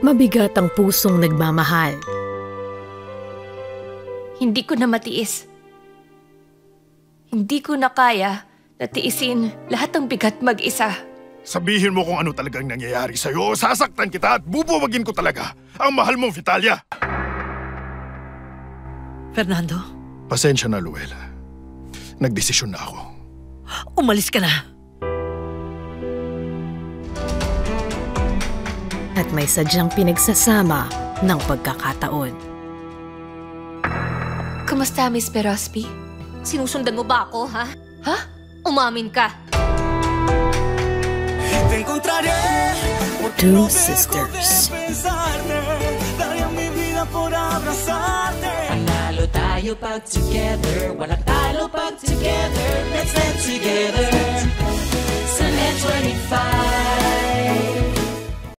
Mabigat ang pusong nagmamahal. Hindi ko na matiis. Hindi ko na kaya na tiisin lahat ng bigat mag-isa. Sabihin mo kung ano talagang nangyayari sa'yo o sasaktan kita at bubuwagin ko talaga ang mahal mong Vitalia. Fernando, Pasensya na, Luella. Nagdesisyon na ako. umalis ka na. At may sadyang pinagsasama ng pagkakataon. Kumusta, Miss Perospi? Sinusundan mo ba ako, ha? Ha? Umamin ka. Te encontraré. porque Two sisters. de pensarte. Daría mi vida por abrazarte. Panalo tayo pag together Walang